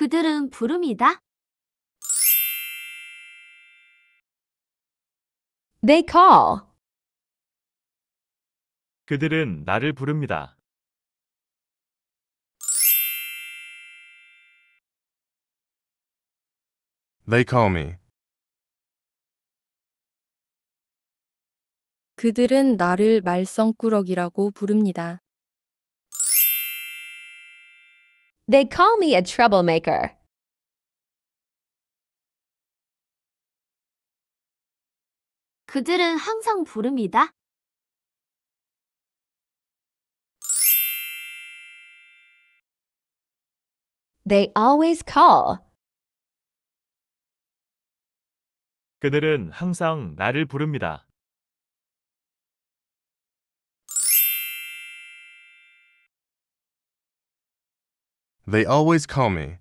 그들은 부릅니다. They call. 그들은 나를 부릅니다. They call me. 그들은 나를 말썽꾸러기라고 부릅니다. They call me a troublemaker. 그들은 항상 부릅니다. They always call. 그들은 항상 나를 부릅니다. They always call me.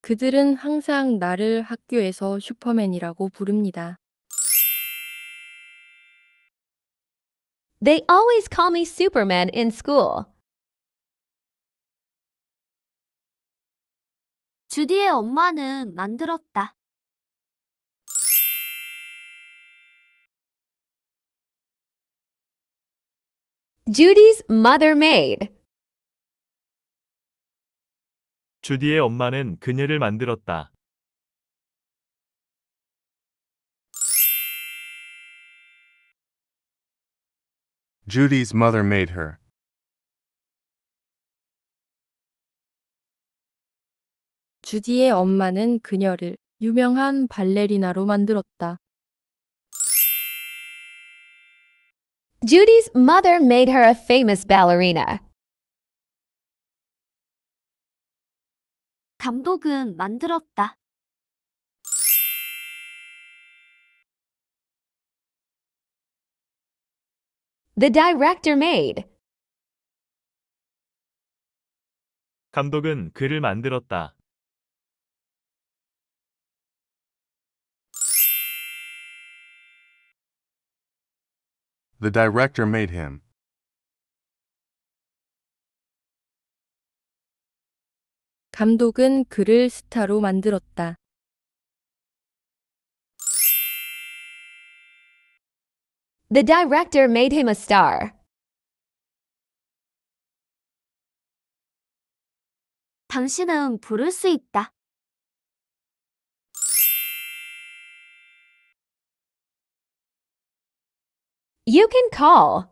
그들은 항상 나를 학교에서 슈퍼맨이라고 부릅니다. They always call me Superman in school. 주디의 엄마는 만들었다. Judy's mother made. 주디의 엄마는 그녀를 만들었다. Judy's mother made her. 주디의 엄마는 그녀를 유명한 발레리나로 만들었다. Judy's mother made her a famous ballerina. 감독은 만들었다. The director made. 감독은 그를 만들었다. The director made him. 감독은 그를 스타로 만들었다. The director made him a star. 당신은 부를 수 있다. You can call.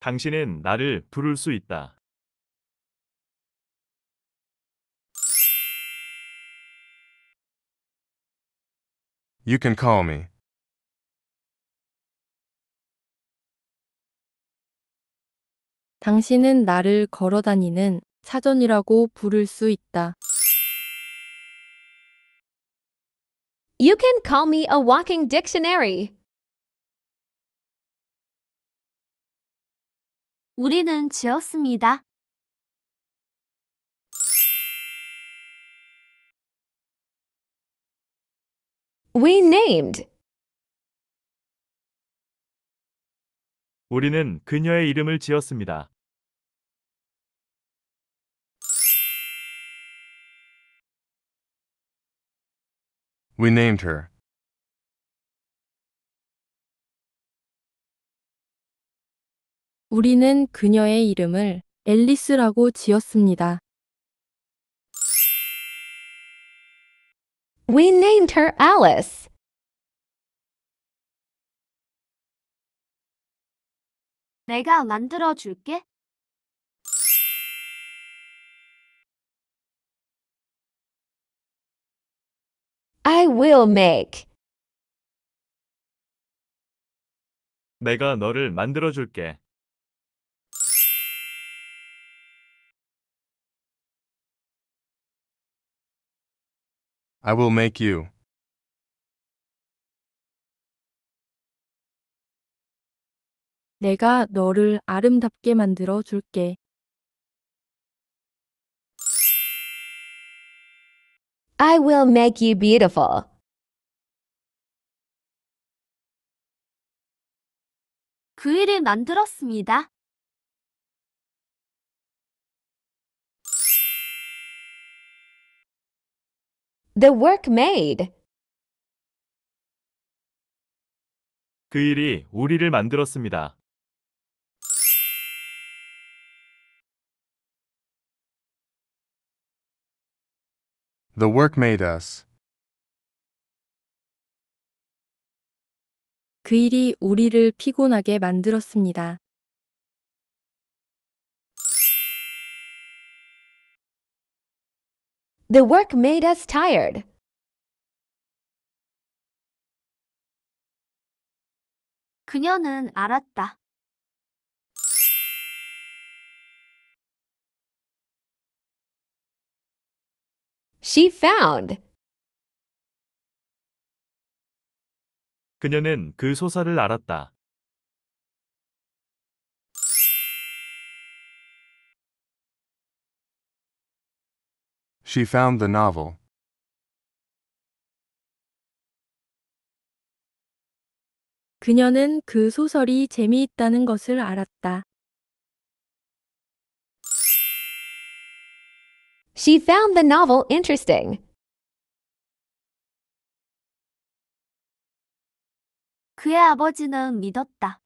당신은 나를 부를 수 있다. You can call me. 당신은 나를 걸어 다니는 사전이라고 부를 수 있다. You can call me a walking dictionary. 우리는 지었습니다. We named. 우리는 그녀의 이름을 지었습니다. We named her. 우리는 그녀의 이름을 앨리스라고 지었습니다. We named her Alice. 내가 만들어 줄게. I will make. 내가 너를 만들어 줄게. I will make you. 내가 너를 아름답게 만들어 줄게. I will make you beautiful. 그 일을 만들었습니다. The work made. 그 일이 우리를 만들었습니다. The work made us. 그 일이 우리를 피곤하게 만들었습니다. The work made us tired. 그녀는 알았다. She found. 그녀는 그 소설을 알았다. She found the novel. 그녀는 그 소설이 재미있다는 것을 알았다. She found the novel interesting. 그의 아버지는 믿었다.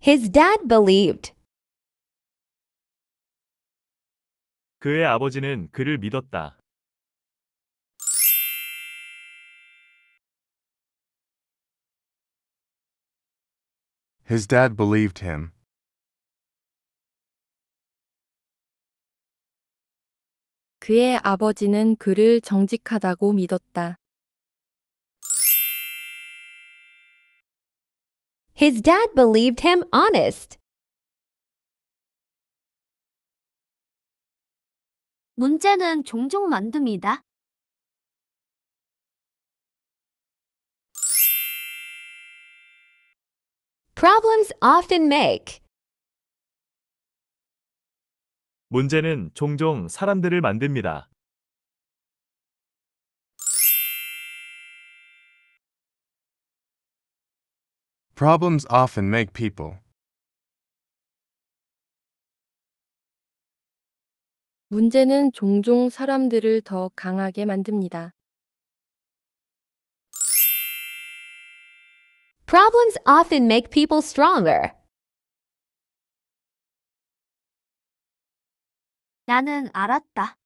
His dad believed. 그의 아버지는 그를 믿었다. His dad believed him. 그의 아버지는 그를 정직하다고 믿었다. His dad believed him honest. 문제는 종종 만듭니다. Problems often make. 문제는 종종 사람들을 만듭니다. Problems often make people. 문제는 종종 사람들을 더 강하게 만듭니다. Problems often make people stronger. 나는 알았다.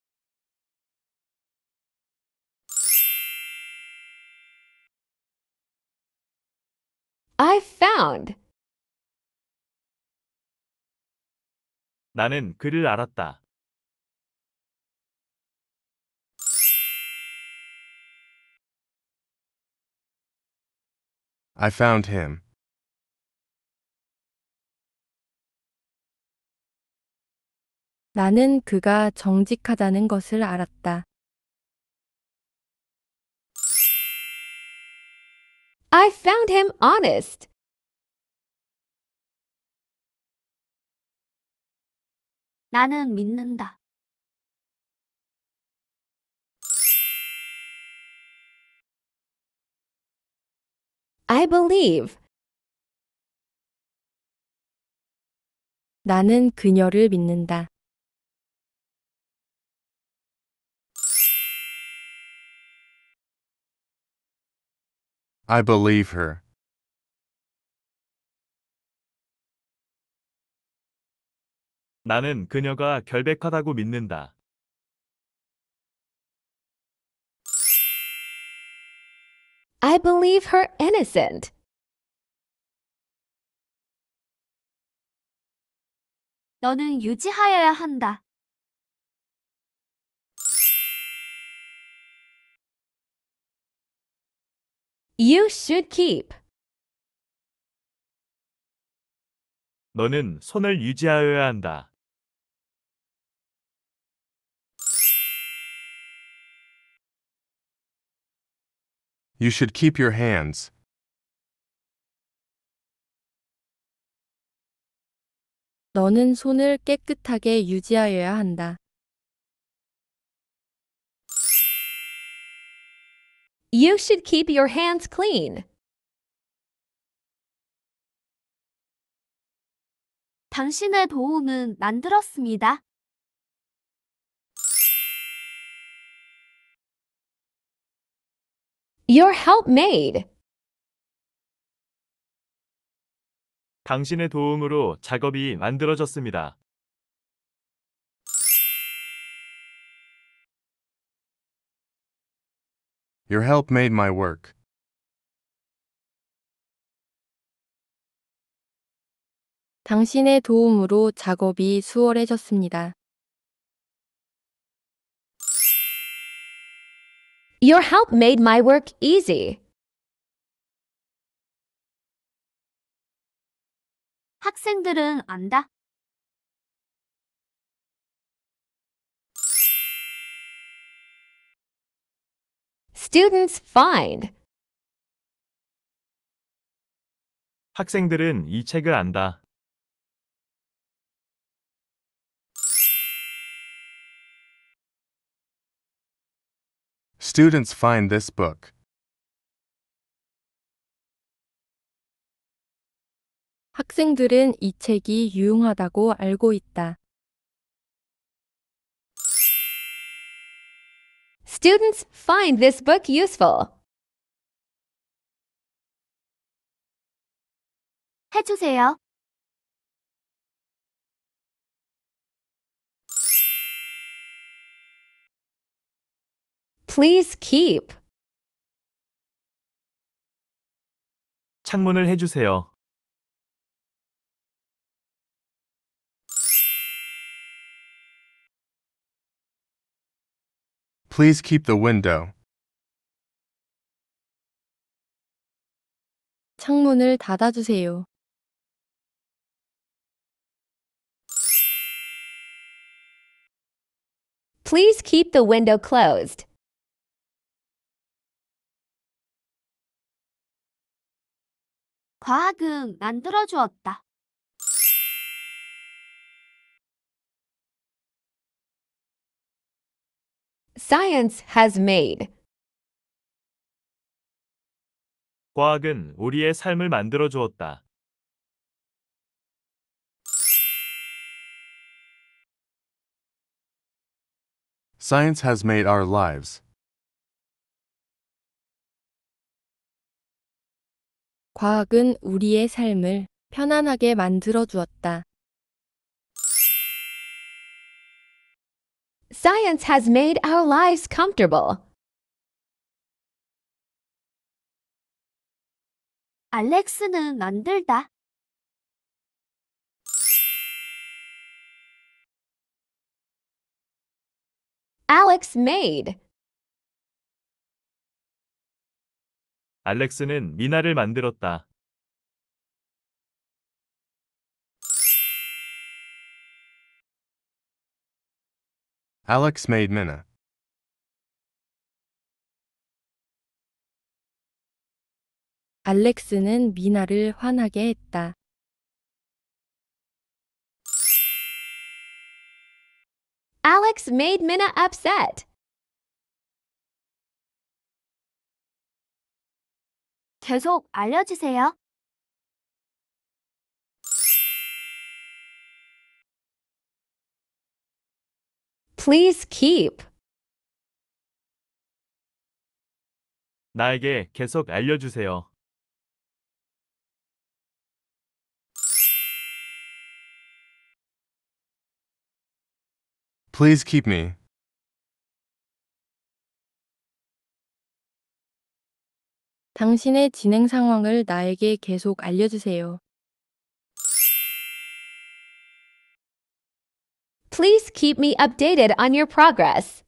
I found. 나는 그를 알았다. I found him. 나는 그가 정직하다는 것을 알았다. I found him honest. 나는 믿는다. I believe. 나는 그녀를 믿는다. I believe her. 나는 그녀가 결백하다고 믿는다. Believe her innocent. 너는 유지하여야 한다. You should keep. 너는 손을 유지하여야 한다. You should keep your hands. 너는 손을 깨끗하게 유지하여야 한다. You should keep your hands clean. 당신의 도움은 난 들었습니다. Your help made. 당신의 도움으로 작업이 만들어졌습니다. Your help made my work. 당신의 도움으로 작업이 수월해졌습니다. Your help made my work easy. 학생들은 안다. Students find. 학생들은 이 책을 안다. Students find this book. 학생들은 이 책이 유용하다고 알고 있다. Students find this book useful. 해주세요. Please keep. 창문을 해주세요. Please keep the window. 창문을 닫아주세요. Please keep the window closed. 과학은 만들어 주었다. Science has made. 과학은 우리의 삶을 만들어 주었다. Science has made our lives. 과학은 우리의 삶을 편안하게 만들어 주었다. Science has made our lives comfortable. 알렉스는 만들다. Alex made. 알렉스는 미나를 만들었다. Alex made Minna. 알렉스는 미나를 화나게 했다. Alex made Minna upset. 계속 알려주세요. Please keep. 나에게 계속 알려주세요. Please keep me. 당신의 진행 상황을 나에게 계속 알려주세요. Please keep me updated on your progress.